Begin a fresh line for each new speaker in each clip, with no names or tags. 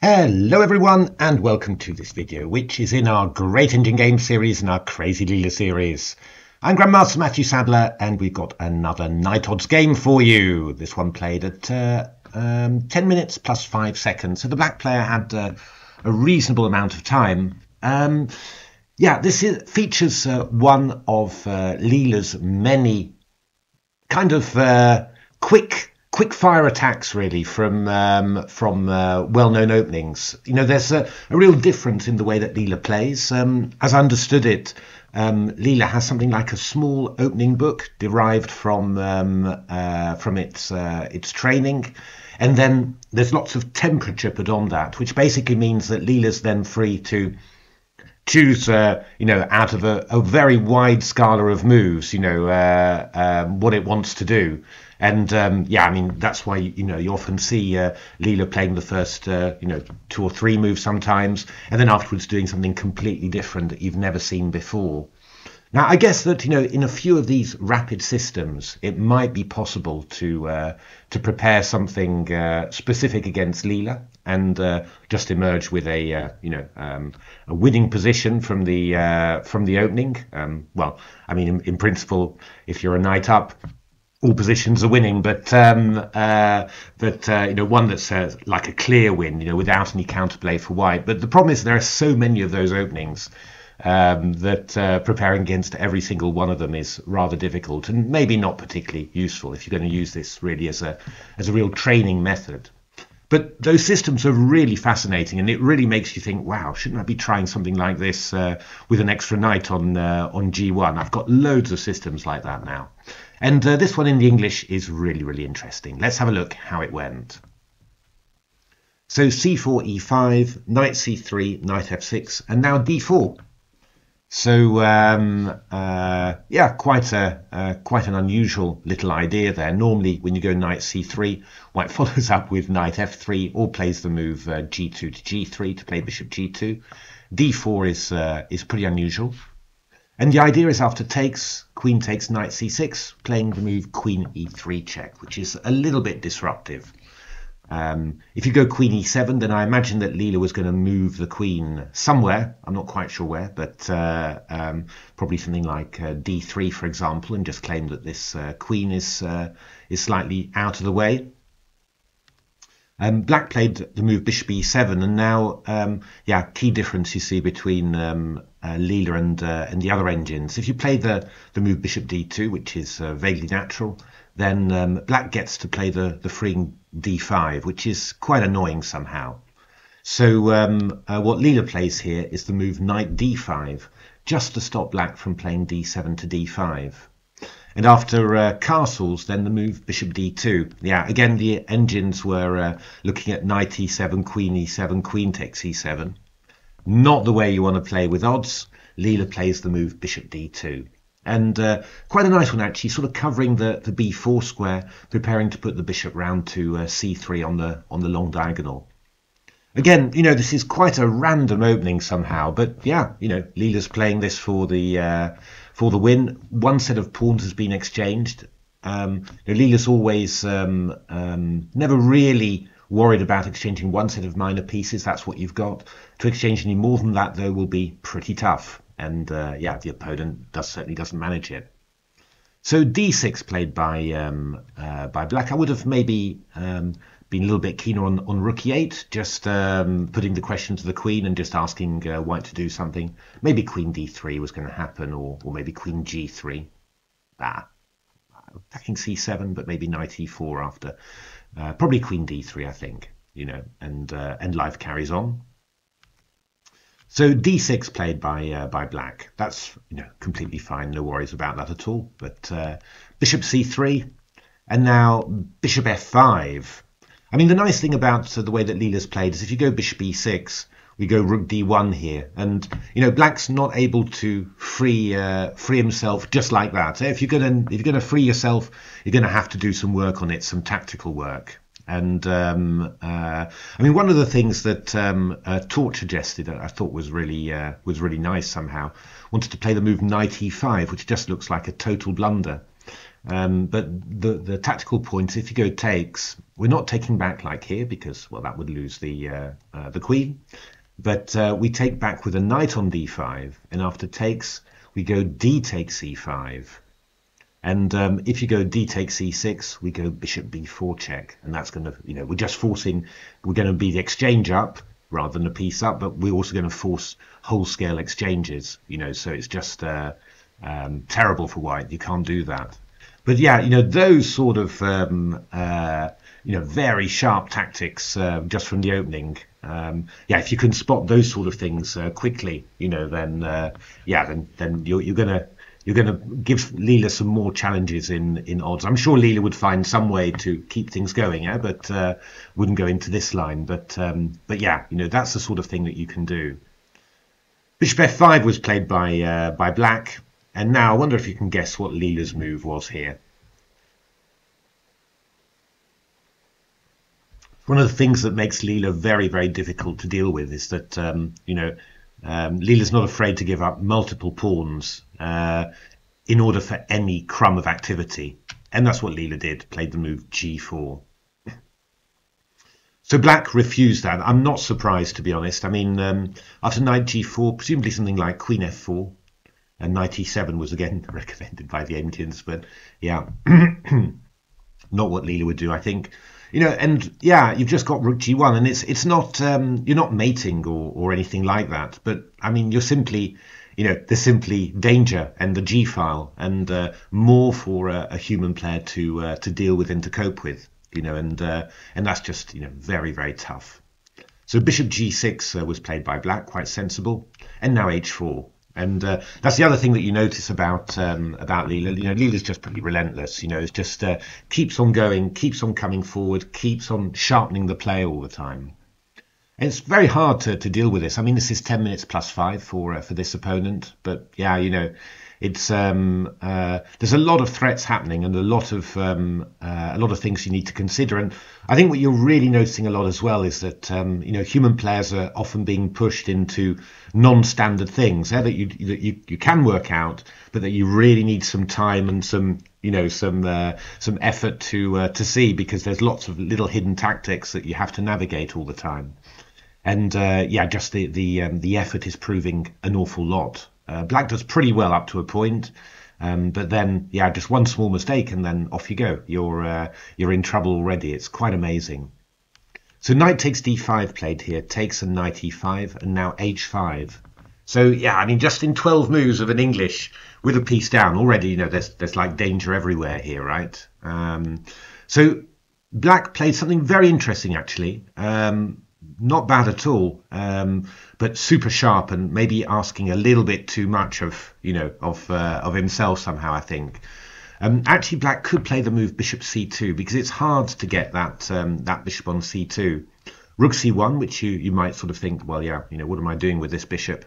Hello everyone and welcome to this video which is in our Great Indian Game series and our Crazy Leela series. I'm Grandmaster Matthew Sadler and we've got another Knight Odds game for you. This one played at uh, um, 10 minutes plus 5 seconds so the black player had uh, a reasonable amount of time. Um, yeah, this is, features uh, one of uh, Leela's many kind of uh, quick quick fire attacks really from um, from uh, well-known openings. You know, there's a, a, real difference in the way that Leela plays. Um, as I understood it, um, Leela has something like a small opening book derived from um, uh, from its uh, its training. And then there's lots of temperature put on that, which basically means that Leela's then free to choose, uh, you know, out of a, a, very wide scala of moves, you know, uh, um, what it wants to do. And um, yeah, I mean that's why you know you often see uh, Leela playing the first uh, you know two or three moves sometimes, and then afterwards doing something completely different that you've never seen before. Now, I guess that you know in a few of these rapid systems, it might be possible to uh, to prepare something uh, specific against Leela and uh, just emerge with a uh, you know um, a winning position from the uh, from the opening. Um, well, I mean, in, in, principle, if you're a knight up, all positions are winning, but um, uh, uh, you know one that's uh, like a clear win, you know, without any counterplay for white. But the problem is there are so many of those openings um, that uh, preparing against every single one of them is rather difficult and maybe not particularly useful if you're going to use this really as a as a real training method. But those systems are really fascinating, and it really makes you think, "Wow, shouldn't I be trying something like this uh, with an extra knight on uh, on G1?" I've got loads of systems like that now. And uh, this one in the English is really, really interesting. Let's have a look how it went. So c4, e5, knight c3, knight f6, and now d4. So um, uh, yeah, quite a uh, quite an unusual little idea there. Normally, when you go knight c3, white follows up with knight f3 or plays the move uh, g2 to g3 to play bishop g2. d4 is uh, is pretty unusual. And the idea is after takes, queen takes knight c6, playing the move queen e3 check, which is a little bit disruptive. Um, if you go queen e7, then I imagine that Leela was going to move the queen somewhere. I'm not quite sure where, but uh, um, probably something like uh, d3, for example, and just claim that this uh, queen is uh, is slightly out of the way. Um, Black played the move bishop e7, and now, um, yeah, key difference you see between um, uh, Leela and uh, and the other engines. If you play the the move bishop d2, which is vaguely natural, then um, Black gets to play the the freeing d5, which is quite annoying somehow. So um, uh, what Leela plays here is the move knight d5, just to stop Black from playing d7 to d5. And after uh, castles, then the move bishop d2. Yeah, again, the engines were uh, looking at knight e7, queen e7, queen takes e7. Not the way you want to play with odds. Leela plays the move bishop d2. And uh, quite a nice one, actually, sort of covering the, the b4 square, preparing to put the bishop round to uh, c3 on the, on the long diagonal. Again, you know, this is quite a random opening somehow, but yeah, you know, Leela's playing this for the uh, for the win. One set of pawns has been exchanged. Um, you know, Leela's always um, um, never really worried about exchanging one set of minor pieces. That's what you've got. To exchange any more than that, though, will be pretty tough. And uh, yeah, the opponent does certainly doesn't manage it. So d6 played by um, uh, by black. I would have maybe um, been a little bit keener on, on rook e8, just um, putting the question to the queen and just asking uh, white to do something. Maybe queen d3 was going to happen, or, or maybe queen g3. Ah, attacking c7, but maybe knight e4 after. Uh, probably queen d3, I think, you know, and uh, and life carries on. So d6 played by uh, by black. That's you know completely fine, no worries about that at all. But uh, bishop c3, and now bishop f5 I mean, the nice thing about uh, the way that Leela's played is if you go bishop e6, we go rook d1 here, and you know black's not able to free uh, free himself just like that. If you're gonna if you're gonna free yourself, you're gonna have to do some work on it, some tactical work. And um, uh, I mean, one of the things that um, uh, Torch suggested, that I thought was really uh, was really nice somehow, wanted to play the move knight e5, which just looks like a total blunder. Um, but the the tactical point, if you go takes, we're not taking back like here because well that would lose the uh, uh, the queen. But uh, we take back with a knight on d5, and after takes we go d takes e5. And um, if you go d takes c6, we go bishop b4 check, and that's going to, you know, we're just forcing, we're going to be the exchange up rather than a piece up, but we're also going to force whole scale exchanges, you know, so it's just uh, um, terrible for white. You can't do that. But yeah, you know, those sort of, um, uh, you know, very sharp tactics uh, just from the opening. Um, yeah, if you can spot those sort of things uh, quickly, you know, then uh, yeah, then then you're, you're gonna you're going to give Leela some more challenges in in odds. I'm sure Leela would find some way to keep things going, yeah, but uh, wouldn't go into this line. But um, but yeah, you know that's the sort of thing that you can do. Bishop f5 was played by uh, by Black, and now I wonder if you can guess what Leela's move was here. One of the things that makes Leela very very difficult to deal with is that um, you know um, Leela's not afraid to give up multiple pawns uh, in order for any crumb of activity. And that's what Leela did, played the move g4. So black refused that. I'm not surprised, to be honest. I mean, um, after knight g4, presumably something like queen f4, and knight e7 was again recommended by the ancients, but yeah, not what Leela would do, I think you know, and yeah, you've just got rook g1, and it's it's not um, you're not mating or or anything like that. But I mean, you're simply, you know, there's simply danger and the g file, and uh, more for a, a, human player to uh, to deal with and to cope with. You know, and uh, and that's just you know very very tough. So bishop g6 uh, was played by black, quite sensible, and now h4. And uh, that's the other thing that you notice about um, about Leela. You know, Leela's just pretty relentless. You know, it just uh, keeps on going, keeps on coming forward, keeps on sharpening the play all the time. And it's very hard to, to deal with this. I mean, this is ten minutes plus five for uh, for this opponent, but yeah, you know, it's um, uh, there's a lot of threats happening and a lot of um, uh, a lot of things you need to consider. And I think what you're really noticing a lot as well is that um, you know human players are often being pushed into non-standard things eh, that you that you, you can work out, but that you really need some time and some you know some uh, some effort to uh, to see because there's lots of little hidden tactics that you have to navigate all the time. And uh, yeah, just the the um, the effort is proving an awful lot. Uh, Black does pretty well up to a point, um, but then yeah, just one small mistake and then off you go. You're uh, you're in trouble already. It's quite amazing. So knight takes d5 played here, takes a knight e5, and now h5. So yeah, I mean, just in 12 moves of an English with a piece down already, you know, there's there's like danger everywhere here, right? Um, so Black played something very interesting actually. Um, not bad at all, um, but super sharp and maybe asking a little bit too much of you know of uh, of himself somehow. I think. Um, actually, Black could play the move Bishop C2 because it's hard to get that um, that bishop on C2. Rook C1, which you you might sort of think, well, yeah, you know, what am I doing with this bishop?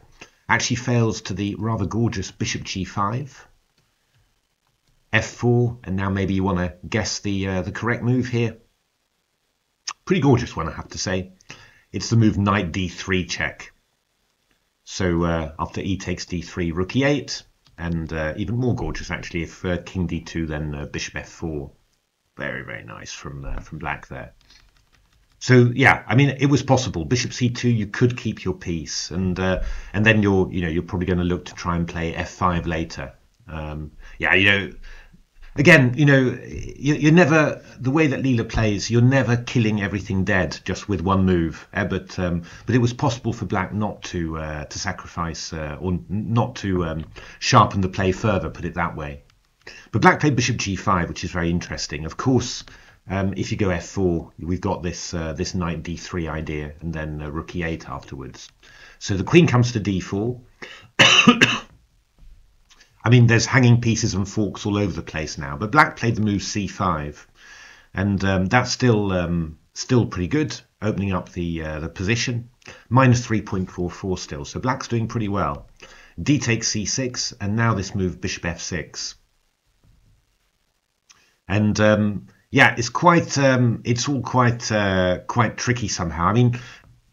Actually fails to the rather gorgeous Bishop G5. F4, and now maybe you want to guess the uh, the correct move here. Pretty gorgeous one, I have to say. It's the move knight d3 check. So uh, after e takes d3, rook e8, and uh, even more gorgeous actually if uh, king d2, then uh, bishop f4. Very, very nice from uh, from black there. So yeah, I mean it was possible. Bishop c2, you could keep your piece, and uh, and then you're you know you're probably going to look to try and play f5 later. Um, yeah, you know again, you know, you're never the way that Leela plays. You're never killing everything dead just with one move. Eh? But um, but it was possible for Black not to uh, to sacrifice uh, or not to um, sharpen the play further. Put it that way. But Black played Bishop G5, which is very interesting. Of course. Um, if you go f4, we've got this uh, this knight d3 idea, and then uh, rook e8 afterwards. So the queen comes to d4. I mean, there's hanging pieces and forks all over the place now. But black played the move c5, and um, that's still um, still pretty good, opening up the uh, the position. Minus 3.44 still, so black's doing pretty well. d takes c6, and now this move bishop f6. And um, yeah, it's quite um, it's all quite uh, quite tricky somehow. I mean,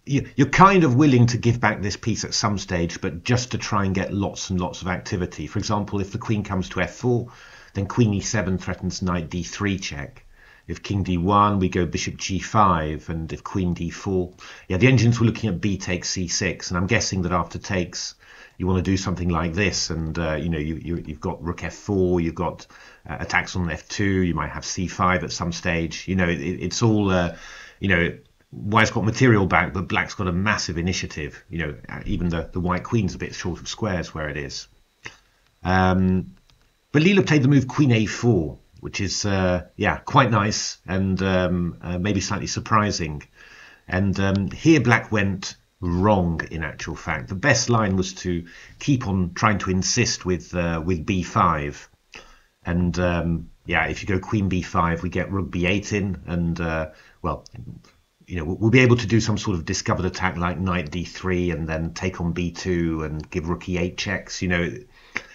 you're kind of willing to give back this piece at some stage, but just to try and get lots and lots of activity. For example, if the queen comes to f4, then queen e7 threatens knight d3 check. If king d1, we go bishop g5, and if queen d4, yeah, the engines were looking at b takes c6, and I'm guessing that after takes, you want to do something like this, and uh, you know, you, you have got rook f4, you've got uh, attacks on f2, you might have c5 at some stage. You know, it, it's all, uh, you know, White's got material back, but Black's got a massive initiative. You know, even the, the White Queen's a bit short of squares where it is. Um, but Leela played the move Queen A4, which is uh, yeah quite nice and um, uh, maybe slightly surprising. And um, here Black went wrong in actual fact. The best line was to keep on trying to insist with uh, with B5, and um, yeah, if you go Queen B5, we get Rook B8 in, and uh, well. You know, we'll be able to do some sort of discovered attack like Knight D3 and then take on B2 and give Rook E8 checks. You know,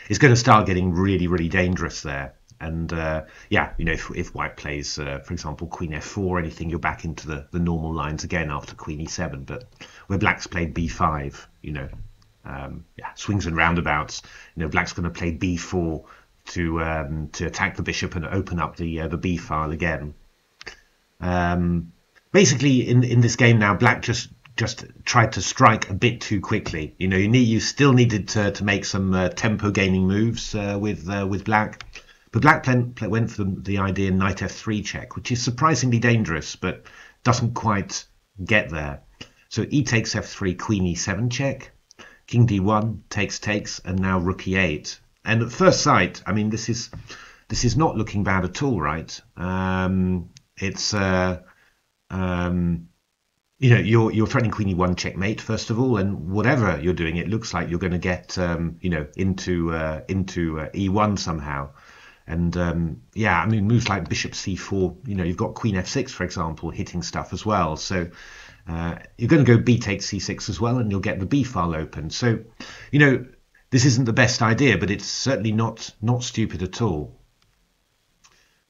it's going to start getting really, really dangerous there. And uh, yeah, you know, if, if white plays, uh, for example, queen f4 or anything, you're back into the, the normal lines again after queen e7. But where black's played b5, you know, um, yeah, swings and roundabouts. You know, black's going to play b4 to um, to attack the bishop and open up the uh, the b file again. Um, basically, in in this game now, black just just tried to strike a bit too quickly. You know, you need you still needed to, to make some uh, tempo gaining moves uh, with uh, with black. But black went for the idea knight f3 check, which is surprisingly dangerous, but doesn't quite get there. So e takes f3, queen e7 check, king d1 takes takes, and now rook e8. And at first sight, I mean, this is this is not looking bad at all, right? Um, it's uh, um, you know you're you're threatening queen e1 checkmate first of all, and whatever you're doing, it looks like you're going to get um, you know into uh, into uh, e1 somehow. And um, yeah, I mean, moves like bishop c4, you know, you've got queen f6, for example, hitting stuff as well. So uh, you're going to go b takes c6 as well, and you'll get the b file open. So, you know, this isn't the best idea, but it's certainly not not stupid at all.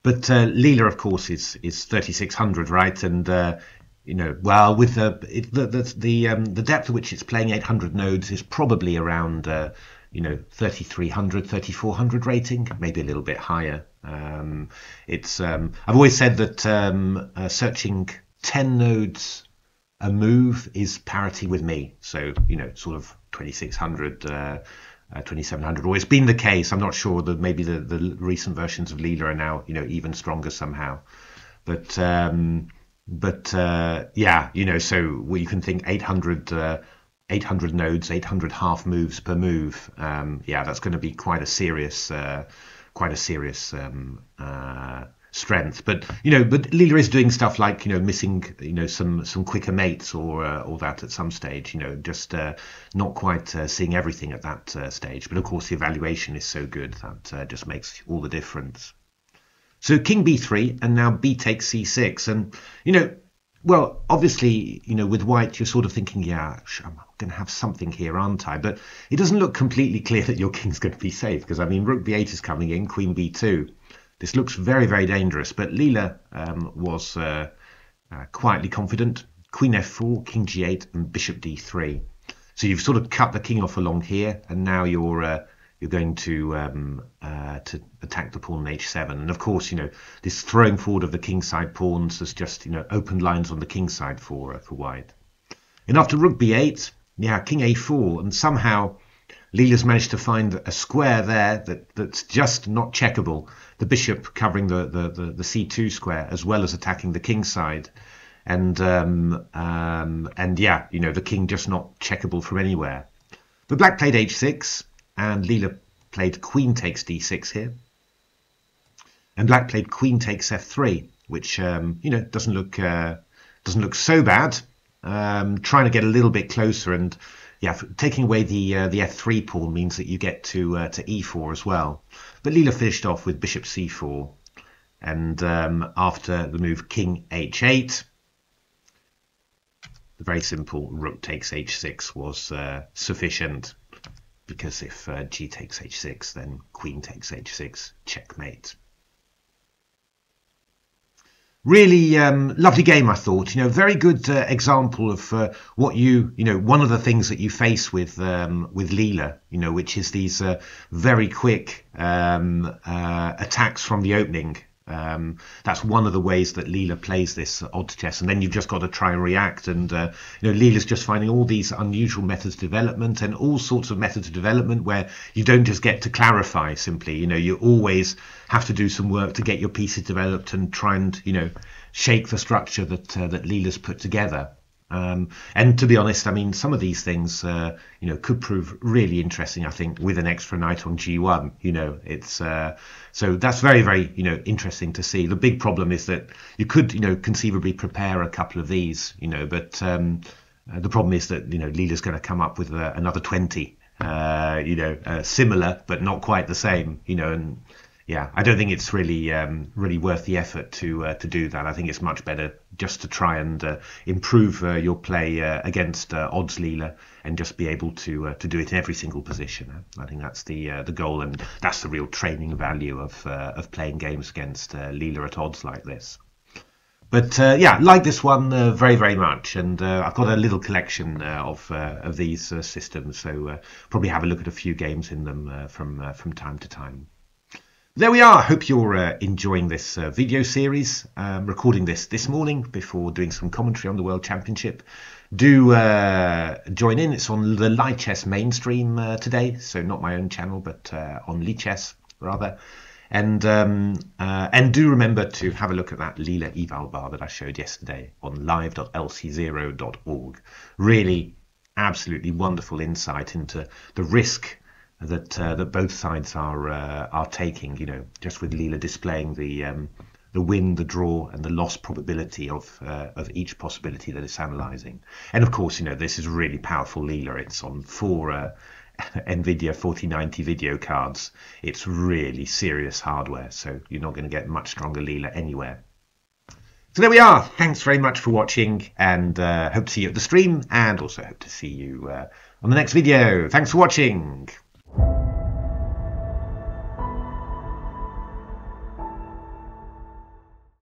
But uh, Leela, of course, is is 3600, right? And uh, you know, well, with the it, the the the, um, the, depth at which it's playing 800 nodes is probably around uh, you know 3300 3400 rating maybe a little bit higher um, it's um, i've always said that um, uh, searching 10 nodes a move is parity with me so you know sort of 2600 uh, uh, 2700 always been the case i'm not sure that maybe the, the recent versions of Leela are now you know even stronger somehow but um, but uh, yeah you know so well, you can think 800 uh, 800 nodes, 800 half moves per move. Um, yeah, that's going to be quite a serious, uh, quite a serious um, uh, strength. But you know, but Leela is doing stuff like you know missing you know some some quicker mates or uh, or that at some stage. You know, just uh, not quite uh, seeing everything at that uh, stage. But of course, the evaluation is so good that uh, just makes all the difference. So king b3 and now b takes c6 and you know well, obviously, you know, with white, you're sort of thinking, yeah, I'm going to have something here, aren't I? But it doesn't look completely clear that your king's going to be safe because, I mean, rook b8 is coming in, queen b2. This looks very, very dangerous. But Leela um, was uh, uh, quietly confident. Queen f4, king g8, and bishop d3. So you've sort of cut the king off along here, and now you're uh, you're going to um, uh, to attack the pawn on h7. And of course, you know this throwing forward of the kingside pawns has just you know opened lines on the king side for uh, for white. And after rook b8, yeah, king a4, and somehow Leela's managed to find a square there that that's just not checkable. The bishop covering the the, the, the c2 square as well as attacking the king side. And um, um, and yeah, you know the king just not checkable from anywhere. But black played h6 and Leela played queen takes d6 here. And black played queen takes f3, which um, you know doesn't look uh, doesn't look so bad. Um, trying to get a little bit closer, and yeah, taking away the uh, the f3 pawn means that you get to uh, to e4 as well. But Leela finished off with bishop c4, and um, after the move king h8, the very simple rook takes h6 was uh, sufficient because if uh, g takes h6, then queen takes h6, checkmate. Really um, lovely game i thought. You know very good uh, example of uh, what you you know one of the things that you face with um, with Leela you know which is these uh, very quick um, uh, attacks from the opening um, that's one of the ways that Leela plays this odd chess, and then you've just got to try and react. And uh, you know, Leela's just finding all these unusual methods of development and all sorts of methods of development where you don't just get to clarify simply. You know, you always have to do some work to get your pieces developed and try and you know shake the structure that uh, that Leela's put together. Um, and to be honest, I mean, some of these things, uh, you know, could prove really interesting. I think with an extra knight on G1, you know, it's uh, so that's very, very, you know, interesting to see. The big problem is that you could, you know, conceivably prepare a couple of these, you know, but um, uh, the problem is that you know Leela's going to come up with uh, another twenty, uh, you know, uh, similar but not quite the same, you know, and yeah, I don't think it's really um, really worth the effort to uh, to do that. I think it's much better just to try and uh, improve uh, your play uh, against uh, odds Leela and just be able to uh, to do it in every single position. I think that's the the goal, and that's the real training value of of playing games against Leela at odds like this. But yeah, like this one very very much, and I've got a little collection of of these systems, so probably have a look at a few games in them from from time to time. There we are. Hope you're uh, enjoying this uh, video series. Um, recording this this morning before doing some commentary on the World Championship. Do uh, join in. It's on the Lichess mainstream uh, today, so not my own channel, but uh, on Lichess rather. And um, uh, and do remember to have a look at that Leela eval bar that I showed yesterday on live.lc0.org. Really, absolutely wonderful insight into the risk that uh, that both sides are uh, are taking. You know, just with Leela displaying the um, the win, the draw, and the loss probability of uh, of each possibility that it's analysing. And of course, you know, this is really powerful Leela. It's on four uh, NVIDIA 4090 video cards. It's really serious hardware, so you're not going to get much stronger Leela anywhere. So there we are. Thanks very much for watching, and uh, hope to see you at the stream, and also hope to see you uh, on the next video. Thanks for watching thank you